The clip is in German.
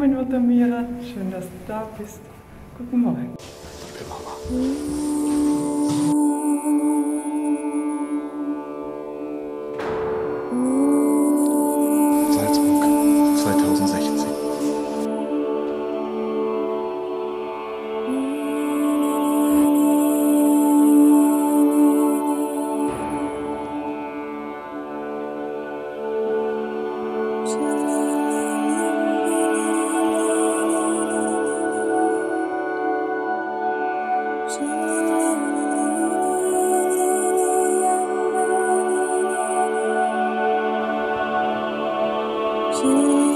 willkommen, Otamira. Schön, dass du da bist. Guten Morgen. Liebe Mama. Salzburg 2016. Thank you.